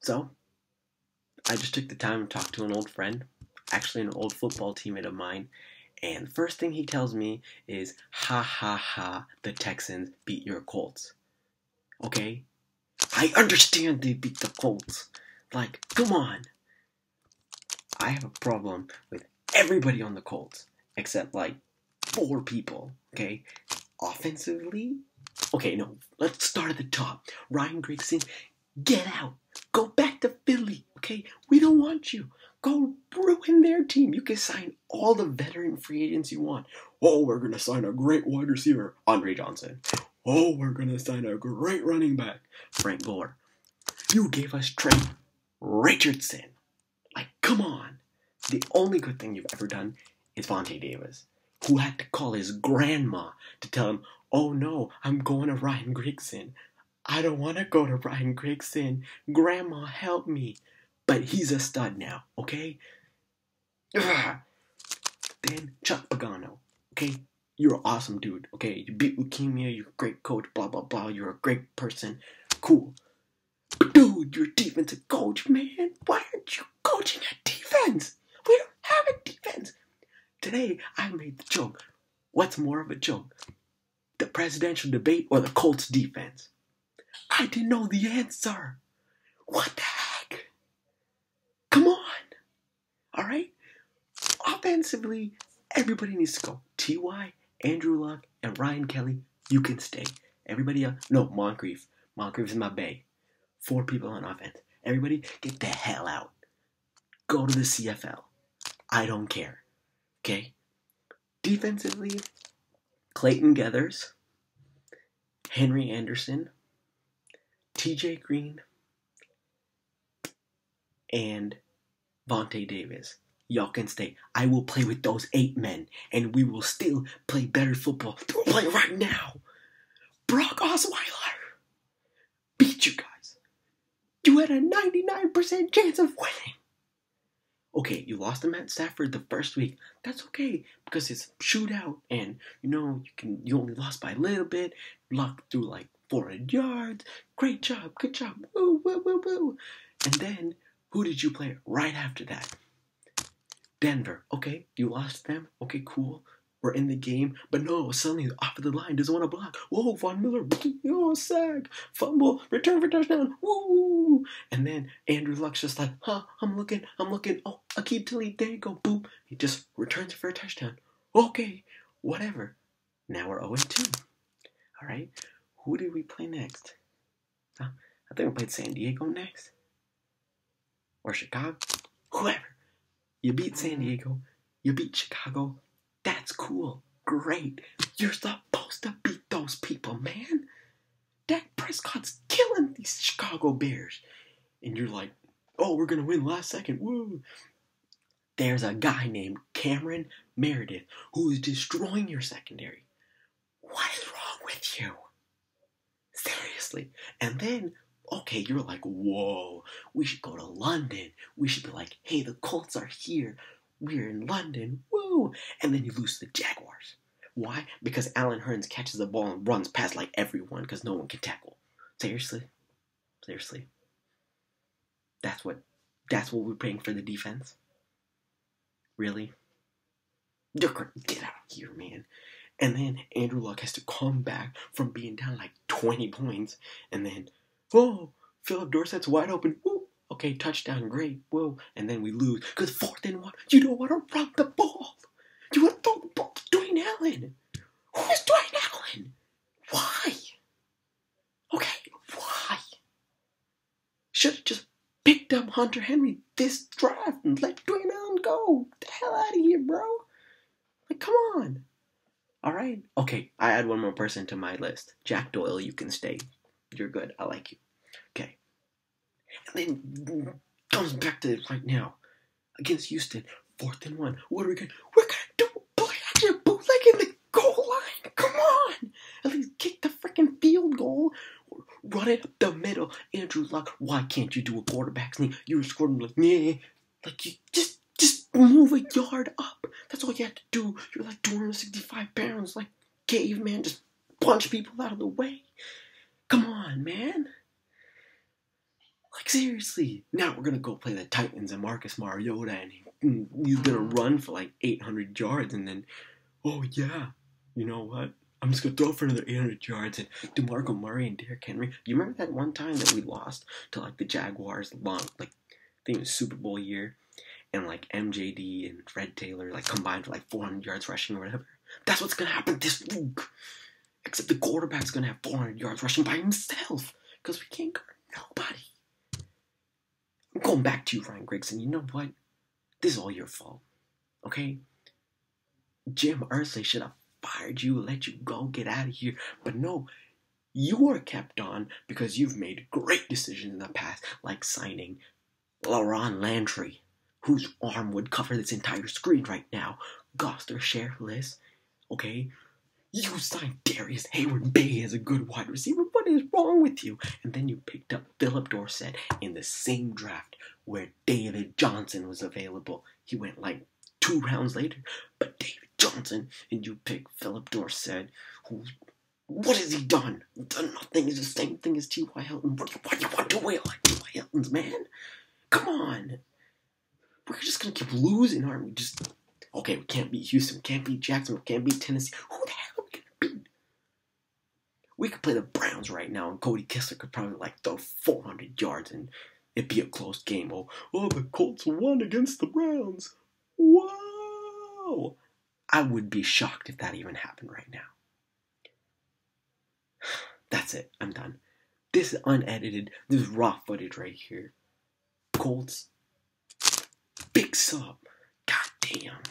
So, I just took the time to talk to an old friend, actually an old football teammate of mine, and the first thing he tells me is, ha ha ha, the Texans beat your Colts. Okay? I understand they beat the Colts. Like, come on. I have a problem with everybody on the Colts except like four people, okay? Offensively, okay, no, let's start at the top. Ryan Grigson, get out. Go back to Philly, okay? We don't want you. Go ruin their team. You can sign all the veteran free agents you want. Oh, we're going to sign a great wide receiver, Andre Johnson. Oh, we're going to sign a great running back, Frank Gore. You gave us Trent Richardson. Like, come on. The only good thing you've ever done is Vontae Davis, who had to call his grandma to tell him, oh no, I'm going to Ryan Grigson. I don't want to go to Ryan Grigson. Grandma, help me. But he's a stud now, okay? Ugh. Then Chuck Pagano, okay? You're an awesome dude, okay? You beat leukemia, you're a great coach, blah, blah, blah. You're a great person. Cool. But dude, you're a defensive coach, man. Why aren't you coaching a defense? We don't have a defense. Today, I made the joke. What's more of a joke? The presidential debate or the Colts defense? I didn't know the answer. What the heck? Come on. All right? Offensively, everybody needs to go. T.Y., Andrew Luck, and Ryan Kelly, you can stay. Everybody else, no, Moncrief. Moncrief's in my bay. Four people on offense. Everybody, get the hell out. Go to the CFL. I don't care. Okay? Defensively, Clayton Geathers, Henry Anderson, TJ Green, and Vontae Davis. Y'all can stay. I will play with those eight men, and we will still play better football than we're playing right now. Brock Osweiler beat you guys. You had a 99% chance of winning. Okay, you lost to Matt Stafford the first week. That's okay because it's shootout, and you know you can. You only lost by a little bit. Luck through like 400 yards. Great job, good job. Woo, woo, woo, woo. And then who did you play right after that? Denver. Okay, you lost them. Okay, cool. We're in the game, but no, suddenly off of the line doesn't want to block. Whoa, Von Miller, oh, sack, fumble, return for touchdown, woo! And then Andrew Luck's just like, huh, I'm looking, I'm looking. Oh, Aqib Talib, there you go, boom. He just returns for a touchdown. Okay, whatever. Now we're 0 2. All right, who did we play next? I think we played San Diego next. Or Chicago. Whoever. You beat San mm. Diego. You beat Chicago. That's cool. Great. You're supposed to beat those people, man. Dak Prescott's killing these Chicago Bears. And you're like, oh, we're going to win last second. Woo. There's a guy named Cameron Meredith who is destroying your secondary. What is wrong with you? And then, okay, you're like, whoa, we should go to London. We should be like, hey, the Colts are here. We're in London. Woo! And then you lose the Jaguars. Why? Because Allen Hurns catches the ball and runs past like everyone because no one can tackle. Seriously? Seriously? That's what that's what we're paying for the defense? Really? Get out of here, man. And then Andrew Luck has to come back from being down like 20 points. And then, oh, Phillip Dorsett's wide open. Woo! Okay, touchdown, great. Whoa. And then we lose. Because fourth and one, you don't want to run the ball. You want to throw the ball to Dwayne Allen. Who is Dwayne Allen? Why? Okay, why? Should have just picked up Hunter Henry this draft and let Dwayne Allen go. Get the hell out of here, bro. Like, come on. All right. Okay, I add one more person to my list. Jack Doyle, you can stay. You're good. I like you. Okay. And then comes back to it right now against Houston, fourth and one. What are we to We're gonna do play action in the goal line. Come on, at least kick the freaking field goal. Run it up the middle, Andrew Luck. Why can't you do a quarterback sneak? You're scoring like yeah, like you just just move a yard up. That's all you have to do. You're like 265 pounds, like caveman. Just punch people out of the way. Come on, man. Like seriously, now we're gonna go play the Titans and Marcus Mariota, and he, he's gonna run for like 800 yards, and then, oh yeah, you know what? I'm just gonna throw for another 800 yards and DeMarco Murray and Derrick Henry. You remember that one time that we lost to like the Jaguars, long like I think it was Super Bowl year, and like MJD and Fred Taylor like combined for like 400 yards rushing or whatever. That's what's gonna happen this week. Except the quarterback's gonna have 400 yards rushing by himself because we can't guard nobody. I'm going back to you, Ryan Grigson. You know what? This is all your fault. Okay? Jim Irsay should have fired you, let you go, get out of here. But no, you are kept on because you've made great decisions in the past, like signing LaRon Landry, whose arm would cover this entire screen right now. Gosder Cherilus, okay? You signed Darius Heyward-Bey as a good wide receiver. What is wrong with you? And then you picked up Phillip Dorsett in the same draft where David Johnson was available. He went like two rounds later, but David Johnson, and you pick Phillip Dorsett, who what has he done? Done nothing. He's the same thing as T.Y. Hilton. What, what do you want to wear like T.Y. Hilton's, man? Come on. We're just gonna keep losing, aren't we? Just okay, we can't beat Houston, we can't beat Jacksonville, we can't beat Tennessee. Who the hell are we gonna beat? We could play the Browns right now, and Cody Kessler could probably like throw 400 yards, and it'd be a close game. Oh, oh, the Colts won against the Browns. Whoa! I would be shocked if that even happened right now. That's it. I'm done. This is unedited. This is raw footage right here. Colts. Big sub. God damn.